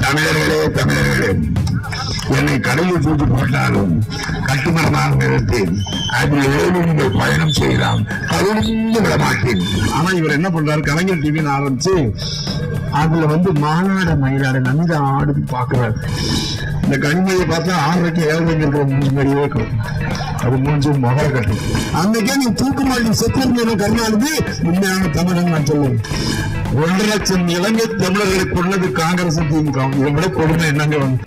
தமிழர்களே தமிழர்களே என்னை கடலில் தூக்கி போட்டாலும் கட்டுமரமாக நிறுத்தேன். அதில் ஏழு நீங்கள் பயணம் செய்யலாம். கவிழ்ந்து விட மாட்டேன். ஆனா இவர் என்ன பண்றாரு? கலைஞர் டிவின்னு ஆரம்பிச்சு அதுல வந்து மாநாட மயிலாட நன்கு ஆடு பாக்குறாரு இந்த கண்மையை பார்த்தா ஆறரைக்கு ஏழு இருக்கிற மாதிரியே இருக்கும். அது மூஞ்சி முகர கட்டும் அன்னைக்கே நீ தூக்கு மாட்டி செத்திருந்த கருணாநிதி? உண்மையான தமிழன் நான் சொல்லுவேன். ஒன்றரை லட்சம் இலங்கை தமிழர்களை கொண்டது காங்கிரஸ் திமுக. இதை விட கொடுமை என்னங்க வந்து?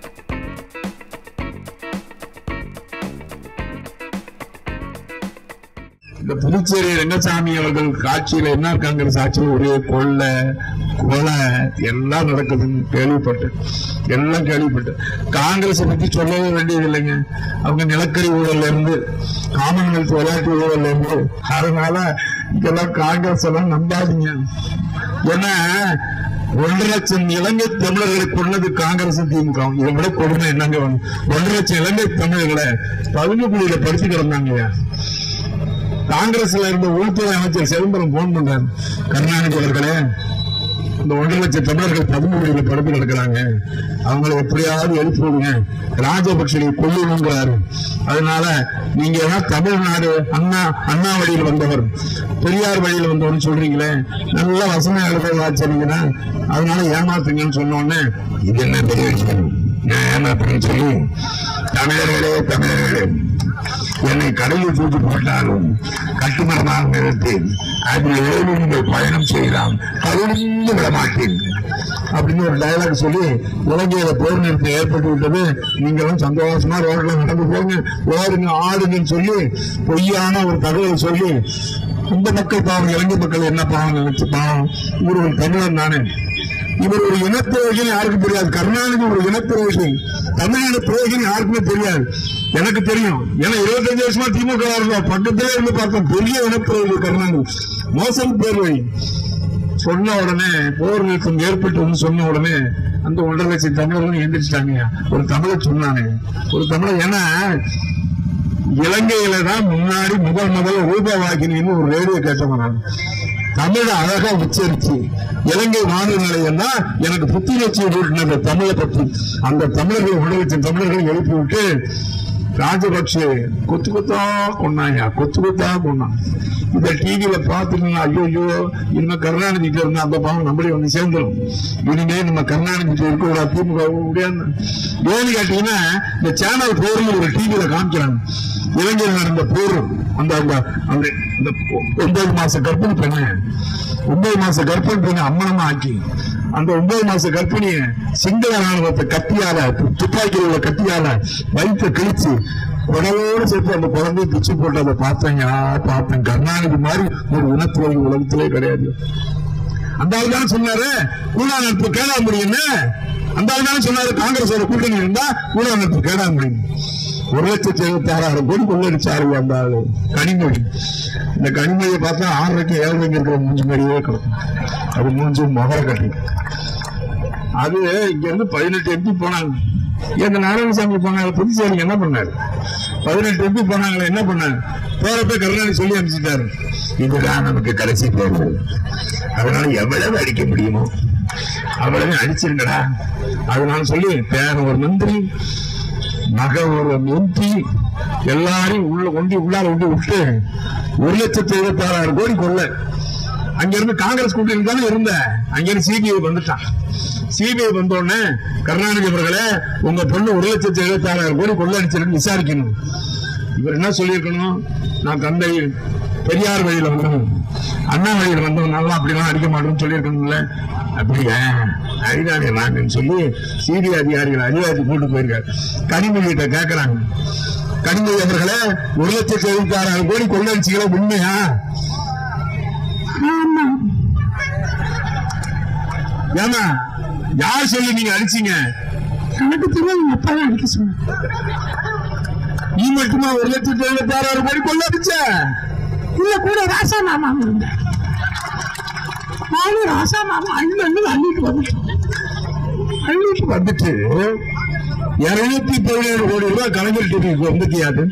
இந்த புதுச்சேரி ரங்கசாமி அவர்கள் காட்சியில என்ன காங்கிரஸ் ஆட்சியில் ஒரே கொள்ளை? கொலை எல்லாம் நடக்குதுன்னு கேள்விப்பட்டேன் எல்லாம் கேள்விப்பட்டேன் காங்கிரஸ் பத்தி சொல்லவே வேண்டியது இல்லைங்க அவங்க நிலக்கரி ஊழல்ல இருந்து காமன்வெல்த் விளையாட்டு ஊழல்ல இருந்து. அதனால இதெல்லாம் காங்கிரஸ் எல்லாம் நம்பாதீங்க. ஏன்னா ஒன்றரை லட்சம் இலங்கை தமிழர்களை கொண்டது காங்கிரஸ் திமுக. இதை விட கொடுமை என்னங்க ஒன்றரை லட்சம் இலங்கை தமிழர்களை பதுங்கு குழியில படுத்து கிடந்தாங்க காங்கிரஸ்ல இருந்த உள்துறை அமைச்சர் சிதம்பரம் போன் பண்றாரு. கருணாநிதி அவர்களே இந்த ஒன்றரை லட்சம் தமிழர்கள் பதிமூணு படுத்து நடக்கிறாங்க. அவங்களை எப்படியாவது எழுப்புங்க. ராஜபக்சே கொல்லணுங்கிறாரு அதனால நீங்க தமிழ்நாடு அண்ணா அண்ணா வழியில் வந்தவர். பெரியார் வழியில் வந்தவர் சொல்றீங்களே. நல்ல வசனம் எழுதுறதாச்சுங்கன்னா அதனால ஏமாத்துங்கன்னு சொன்ன உடனே இது என்ன பெரிய விஷயம் நான் ஏமாத்துறேன்னு சொல்லி தமிழர்களே தமிழர்களே என்னை கடலில் தூக்கி போட்டாலும் கட்டுமரமாக நிறுத்தேன். அதில் ஏழு நீங்கள் பயணம் செய்யலாம். கவிழ்ந்து விடமாட்டேன். அப்படின்னு ஒரு டயலாக் சொல்லி இலங்கையில போர் நிறுத்தம் ஏற்பட்டு விட்டது. நீங்களும் சந்தோஷமா ரோட்ல நடந்து போங்க. ஓடுங்க ஆடுங்கன்னு சொல்லி பொய்யான ஒரு தகவலை சொல்லி இந்த மக்கள் பாவம் இலங்கை மக்கள் என்ன பாவம் நினைச்சு பாவம் இவர் ஒரு தமிழன் தானே இவர் ஒரு இனப்பிரயோஜனம் யாருக்கும் தெரியாது. கருணாநிதி ஒரு இனப்பிரயோஜனம் தமிழ்நாடு பிரயோஜனம் யாருக்குமே தெரியாது. எனக்கு தெரியும். ஏன்னா இருபத்தஞ்சு வருஷமா திமுக இருந்தோம். பக்கத்திலே இருந்து பார்த்தோம். பெரிய இனப்பிரயோஜனம் கருணாநிதி. மோசம் பேர்வை. சொன்ன உடனே போர் நிறுத்தம் ஏற்பட்டு சொன்ன உடனே அந்த ஒன்றரை லட்சம் தமிழர்களும் எந்திரிச்சிட்டாங்க. ஒரு தமிழை சொன்னானே. ஒரு தமிழை ஏன்னா இலங்கையில தான் முன்னாடி முதல் முதல் ரூபவாகினின்னு ஒரு ரேடியோ கேட்டவன் நான். தமிழை அழகா உச்சரிச்சு இலங்கை வானொலி நிலையம்னா எனக்கு புத்துணர்ச்சி அந்த தமிழை பற்றி. அந்த தமிழர்களை ஒன்றரை தமிழர்களை எழுப்பி விட்டு ராஜபக்சே கொத்து கொத்தா கொண்டாயா கொத்து கொத்தா கொண்டான் இந்த டிவியில பாத்துருந்தா ஐயோ ஐயோ இனிமே கருணாநிதிக்கு இருந்தா அந்த பாவம் நம்மளே வந்து சேர்ந்துரும். இனிமே நம்ம கருணாநிதிக்கு இருக்க கூடாது திமுக முடியாது ஏன்னு கேட்டீங்கன்னா இந்த சேனல் போர்னு ஒரு டிவியில காமிக்கிறாங்க. இளைஞர் நடந்த போர் அந்த அந்த அந்த இந்த ஒன்பது மாச கர்ப்பம் பெண்ணு ஒன்பது மாச கர்ப்பம் பெண்ணு அம்மனமா ஆக்கி அந்த ஒன்பது மாச கற்பிணிய சிங்கள ராணுவத்தை கத்தியால துப்பாக்கியில் உள்ள கத்தியால வயிற்று கிழிச்சு உடலோடு சேர்த்து அந்த குழந்தைய பிச்சு போட்டு அதை பார்த்தேங்க பார்த்தேன்? கருணாநிதி மாதிரி ஒரு இனத்துறை உலகத்திலே கிடையாது. அந்த ஆள் தான் சொன்னாரு கூடா நட்பு கேடா முடியும்னு அந்த ஆள் தானே சொன்னாரு காங்கிரஸோட கூட்டணி இருந்தா கூடா நட்பு கேடா முடியும் ஒரு லட்சத்தி எழுபத்தி ஆறாயிரம் கோடி கொள்ளடிச்சாரு அந்த ஆளு. கனிமொழி. இந்த கனிமொழியை பார்த்தா ஆறரைக்கு ஏழரைக்கு இருக்கிற மூஞ்சி மாதிரியே கிடக்கும் அது மூஞ்சி மகர கட்டி. அது இங்க இருந்து பதினெட்டு எம்பி போனாங்க. எங்க நாராயணசாமி போனாங்க புதுச்சேரி என்ன பண்ணாரு? பதினெட்டு எம்பி போனாங்களே என்ன பண்ணாங்க போறப்ப கருணாநிதி சொல்லி அனுப்பிச்சிட்டாரு. இதுதான் நமக்கு கடைசி தேர்வு. அதனால எவ்வளவு அடிக்க முடியுமோ அவ்வளவு அடிச்சிருங்கடா. அதனால சொல்லி பேர ஒரு மந்திரி மக எம்பி எல்லாரையும் உள்ள ஒண்டி உள்ளால ஒண்டி விட்டு ஒரு லட்சத்தி இருபத்தி ஆறாயிரம் கோடி கொள்ள. அங்க இருந்து காங்கிரஸ் கூட்டணி தானே இருந்த? அங்க இருந்து சிபிஐ வந்துட்டான். சிபிஐ வந்த உடனே கருணாநிதி அவர்களே உங்க பொண்ணு ஒரு லட்சத்தி எழுபத்தி ஆறாயிரம் கோடி கொள்ள அடிச்சிருக்கு விசாரிக்கணும். இவர் என்ன சொல்லியிருக்கணும்? நான் தந்தை பெரியார் வழியில வந்தவன் அண்ணா வழியில் வந்தவன் நல்லா அப்படிலாம் அடிக்க மாட்டோம்னு சொல்லியிருக்கணும்ல. அப்படியா? அதிகாரி வாங்கன்னு சொல்லி சிபிஐ அதிகாரிகள் அதிகாரி கூட்டு போயிருக்காரு. கனிமொழிகிட்ட கேட்கறாங்க கனிமொழி அவர்களே ஒரு லட்சத்தி எழுபத்தி ஆறாயிரம் கோடி கொள்ளடிச்சிகளை உண்மையா? ஏமா யார் சொல்லி நீங்க அடிச்சீங்க? எனக்கு தெரியும் அப்பா தான் அடிக்க சொன்னாங்க நீ மட்டுமா ஒரு லட்சத்தி எழுபத்தி ஆறாயிரம் கோடி கொள்ளடிச்ச? இல்ல கூட ராசா மாமாவும் இருந்தார் நானும் ராசா மாமா அண்ணன் அள்ளிட்டு வந்துட்டோம். அள்ளிட்டு வந்துட்டு இருநூத்தி பதினேழு கோடி ரூபாய் கலைஞர் டிவிக்கு வந்துட்டியாது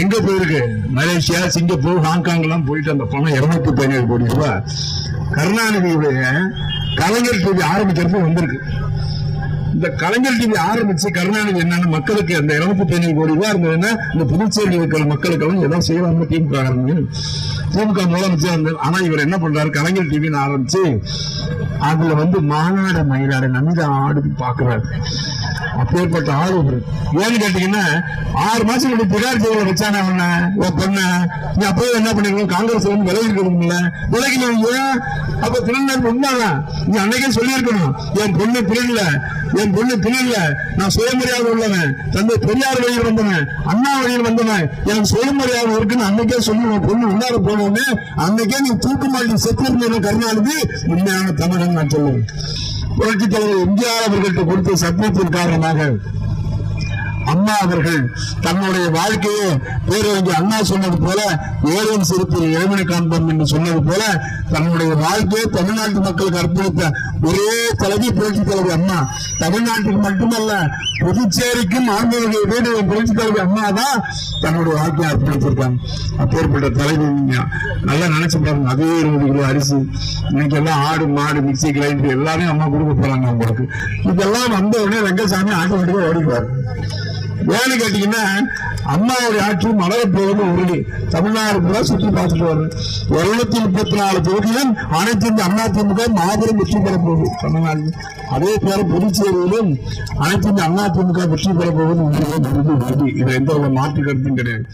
எங்க போயிருக்கு? மலேசியா சிங்கப்பூர் ஹாங்காங் எல்லாம் போயிட்டு அந்த பணம் இருநூத்தி பதினேழு கோடி ரூபாய் கருணாநிதியுடைய கலைஞர் டிவி ஆரம்பிக்கிறது வந்திருக்கு. இந்த கலைஞர் டிவி ஆரம்பிச்சு கருணாநிதி என்னன்னு மக்களுக்கு அந்த இருநூத்தி பதினேழு கோடி ரூபாய் இருந்ததுன்னா இந்த புதுச்சேரியில் இருக்கிற மக்களுக்கு எல்லாம் ஏதோ செய்யலாம்னு திமுக ஆரம்பிங்க திமுக முதலமைச்சர் இருந்தார் ஆனா இவர் என்ன பண்றாரு? கலைஞர் டிவின்னு ஆரம்பிச்சு அதுல வந்து மாநாடு மயிலாடு நன்கு ஆடு பாக்குறாரு. அப்பேற்பட்ட ஆர்வம் ஏன்னு கேட்டீங்கன்னா ஆறு மாசம் முன்னாடி புகார் தேர்தல் வச்சானே அவன? உன் பொண்ண? நீ அப்பவே என்ன பண்ணிருக்கணும்? காங்கிரஸ் வந்து விலகி இருக்கணும்ல. விலகி அப்ப திருநெல் உண்மைதான்? நீ அன்னைக்கே சொல்லியிருக்கணும். என் பொண்ணு திருடல என் பொண்ணு திருடல நான் சுயமரியாதை உள்ளவன். தந்தை பெரியார் வழியில் வந்தவன். அண்ணா வழியில் வந்தவன். எனக்கு சுயமரியாதை இருக்குன்னு அன்னைக்கே சொல்லி உன் பொண்ணு உள்ளார போனோன்னு அன்னைக்கே நீ தூக்கு மாட்டி செத்து கருணாநிதி. உண்மையான தமிழன் நான் சொல்லுவேன். புரட்சித் தலைவர் எம்ஜிஆர் அவர்களுக்கு கொடுத்த சத்தியத்தின் காரணமாக அம்மா அவர்கள் தன்னுடைய வாழ்க்கையை பேரறிஞர் அண்ணா சொன்னது போல ஏழும் சிறுத்தில் இறைவனை காண்போம் என்று சொன்னது போல தன்னுடைய வாழ்க்கையை தமிழ்நாட்டு மக்களுக்கு அர்ப்பணித்த ஒரே தலைவி புரட்சி தலைவி அம்மா தமிழ்நாட்டுக்கு மட்டுமல்ல புதுச்சேரிக்கும் ஆண்களுடைய வீடு புரட்சி தலைவி அம்மா தான் தன்னுடைய வாழ்க்கையை அர்ப்பணித்திருக்காங்க. அப்பேற்பட்ட தலைவி நல்லா நினைச்சு பாருங்க அதே இருபது கிலோ அரிசி இன்னைக்கு எல்லாம் ஆடு மாடு மிக்சி கிரைண்டர் எல்லாமே அம்மா கொடுக்க போறாங்க உங்களுக்கு இதெல்லாம் வந்த உடனே ரங்கசாமி ஆட்டோமேட்டிக்கா ஓடிக்குவார் ஏன்னு கேட்டீங்கன்னா அம்மாவுடைய ஆட்சி மலர போவது உறுதி. தமிழ்நாடு பூரா சுற்றி பார்த்துட்டு வரும் இருநூத்தி முப்பத்தி நாலு தொகுதியும் அனைத்து இந்த அண்ணா திமுக மாபெரும் வெற்றி பெற போகுது. தமிழ்நாடு. அதே போல புதுச்சேரியிலும் அனைத்து இந்த அண்ணா திமுக வெற்றி பெற போவது உறுதி உறுதி. இது எந்த ஒரு மாற்று கருத்தும் கிடையாது.